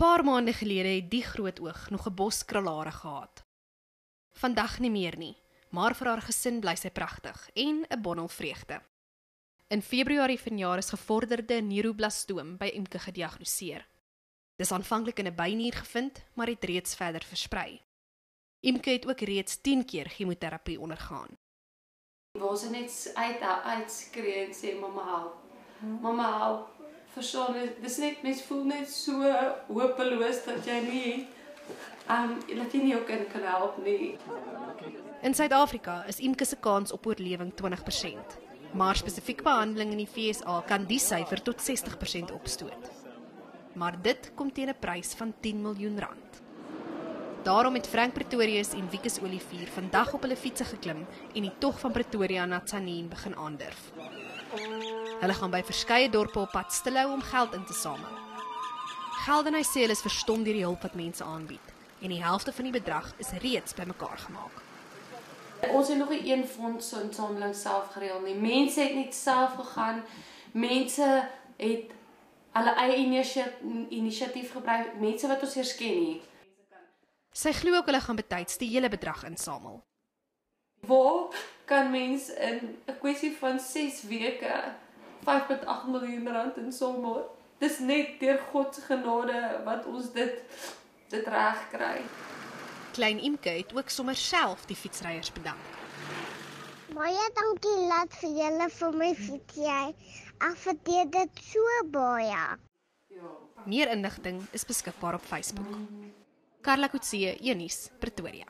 paar maande gelede het die groot oog nog 'n bos krulare gehad. Vandag nie meer nie, maar vir haar gesin bly sy pragtig en 'n bondel vreugde. In Februarie vanjaar is gevorderde neuroblastoom by Imke gediagnoseer. Dis aanvanklik in 'n bynier gevind, maar het reeds verder versprei. Imke het ook reeds 10 keer chemoterapie ondergaan. Waar sy net uit uitskree en sê mamma help. Mamma help. Verstaan, dis net mens voel net so hopeloos dat jy nie um dat jy nie ook in kan help nie. In Suid-Afrika is Imke se kans op oorlewing 20%, maar spesifieke behandeling in die FSA kan die syfer tot 60% opstoot. Maar dit kom teen 'n prys van 10 miljoen rand. Daarom het Frank Pretorius en Wieke Olivier vandag op hulle fietses geklim en die tog van Pretoria na Tsanin begin aandurf. Hulle gaan by verskeie dorpe op pad stilhou om geld in te samel. Geldenhuis sê hulle is verstom deur die hulp wat mense aanbied en die helfte van die bedrag is reeds bymekaar gemaak. Ons het nog 'n een fonds insameling self gereël nie. Mense het net self gegaan. Mense het hulle eie inisiatief gebruik. Mense wat ons eers ken nie. Sy glo ook hulle gaan betyds die hele bedrag insamel. Waar kan mens in 'n kwessie van 6 weke 5.8 miljoen rand insamel? Dis net deur God se genade wat ons dit dit reg kry. Klein Imke het ook sommer self die fietsryers bedank. Baie dankie laat vir julle vir my fiets jy. Ek waardeer dit so baie. Meer inligting is beskikbaar op Facebook. Karla Kutse, Unies, Pretoria.